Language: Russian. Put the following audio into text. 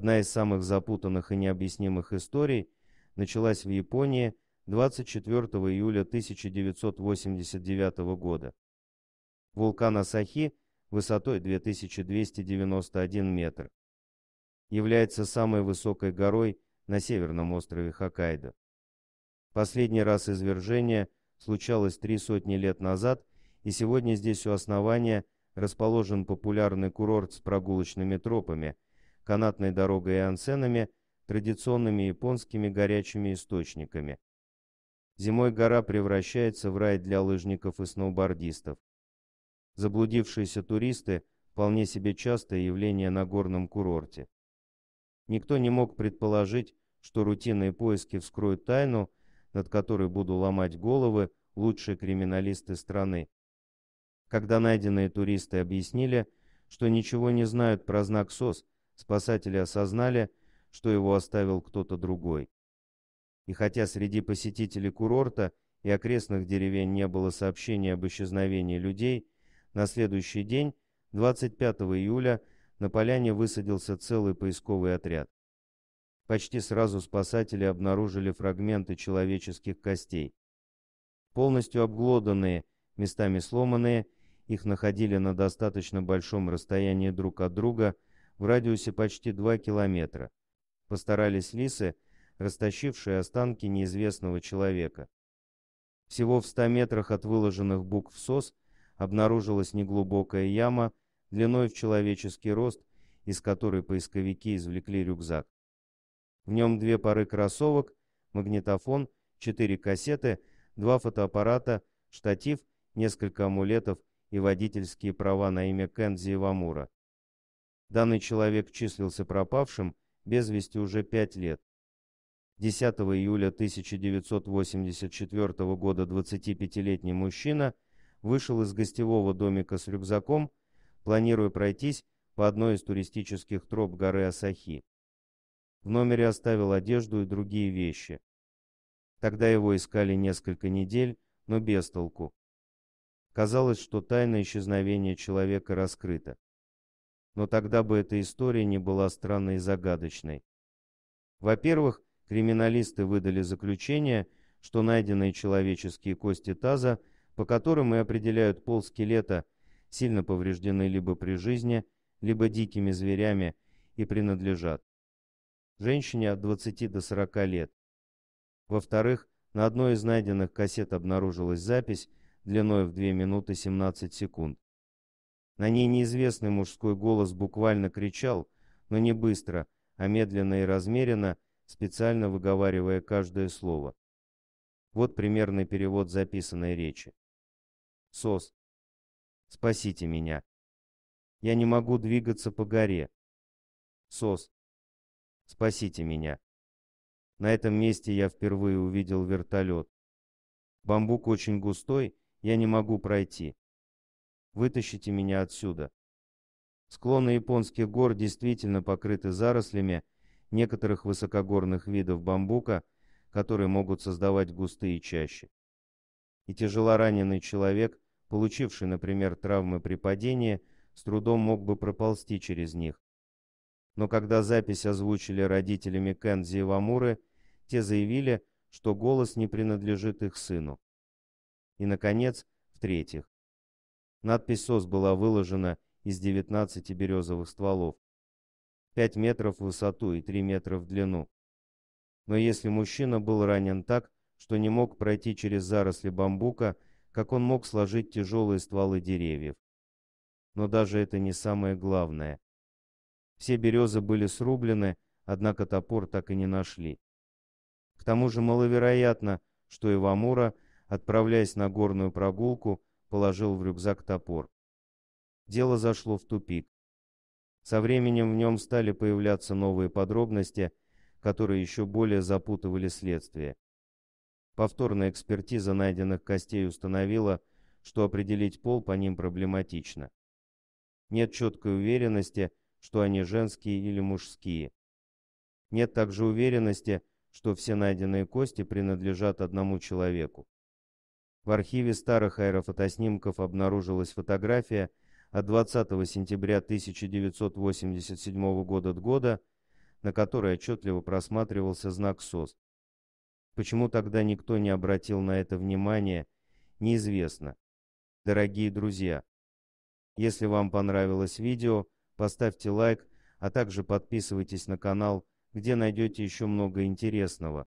Одна из самых запутанных и необъяснимых историй началась в Японии 24 июля 1989 года. Вулкан Асахи высотой 2291 метр является самой высокой горой на северном острове Хоккайдо. Последний раз извержение случалось три сотни лет назад, и сегодня здесь у основания расположен популярный курорт с прогулочными тропами – канатной дорогой и ансенами, традиционными японскими горячими источниками. Зимой гора превращается в рай для лыжников и сноубордистов. Заблудившиеся туристы – вполне себе частое явление на горном курорте. Никто не мог предположить, что рутинные поиски вскроют тайну, над которой буду ломать головы лучшие криминалисты страны. Когда найденные туристы объяснили, что ничего не знают про знак СОС, Спасатели осознали, что его оставил кто-то другой. И хотя среди посетителей курорта и окрестных деревень не было сообщений об исчезновении людей, на следующий день, 25 июля, на поляне высадился целый поисковый отряд. Почти сразу спасатели обнаружили фрагменты человеческих костей. Полностью обглоданные, местами сломанные, их находили на достаточно большом расстоянии друг от друга – в радиусе почти 2 километра. Постарались лисы, растащившие останки неизвестного человека. Всего в 100 метрах от выложенных букв СОС обнаружилась неглубокая яма длиной в человеческий рост, из которой поисковики извлекли рюкзак. В нем две пары кроссовок, магнитофон, четыре кассеты, два фотоаппарата, штатив, несколько амулетов и водительские права на имя Кензи Ивамура. Данный человек числился пропавшим без вести уже пять лет. 10 июля 1984 года 25-летний мужчина вышел из гостевого домика с рюкзаком, планируя пройтись по одной из туристических троп горы Асахи. В номере оставил одежду и другие вещи. Тогда его искали несколько недель, но без толку. Казалось, что тайна исчезновения человека раскрыта но тогда бы эта история не была странной и загадочной. Во-первых, криминалисты выдали заключение, что найденные человеческие кости таза, по которым и определяют пол скелета, сильно повреждены либо при жизни, либо дикими зверями и принадлежат женщине от 20 до 40 лет. Во-вторых, на одной из найденных кассет обнаружилась запись длиной в 2 минуты 17 секунд. На ней неизвестный мужской голос буквально кричал, но не быстро, а медленно и размеренно, специально выговаривая каждое слово. Вот примерный перевод записанной речи. СОС. Спасите меня. Я не могу двигаться по горе. СОС. Спасите меня. На этом месте я впервые увидел вертолет. Бамбук очень густой, я не могу пройти. Вытащите меня отсюда. Склоны японских гор действительно покрыты зарослями некоторых высокогорных видов бамбука, которые могут создавать густые чащи. И тяжелораненый человек, получивший, например, травмы при падении, с трудом мог бы проползти через них. Но когда запись озвучили родителями Кензи и Вамуры, те заявили, что голос не принадлежит их сыну. И, наконец, в-третьих, Надпись СОС была выложена из 19 березовых стволов. 5 метров в высоту и 3 метра в длину. Но если мужчина был ранен так, что не мог пройти через заросли бамбука, как он мог сложить тяжелые стволы деревьев? Но даже это не самое главное. Все березы были срублены, однако топор так и не нашли. К тому же маловероятно, что Ивамура, отправляясь на горную прогулку, положил в рюкзак топор. Дело зашло в тупик. Со временем в нем стали появляться новые подробности, которые еще более запутывали следствие. Повторная экспертиза найденных костей установила, что определить пол по ним проблематично. Нет четкой уверенности, что они женские или мужские. Нет также уверенности, что все найденные кости принадлежат одному человеку. В архиве старых аэрофотоснимков обнаружилась фотография от 20 сентября 1987 года от года, на которой отчетливо просматривался знак СОС. Почему тогда никто не обратил на это внимание, неизвестно. Дорогие друзья, если вам понравилось видео, поставьте лайк, а также подписывайтесь на канал, где найдете еще много интересного.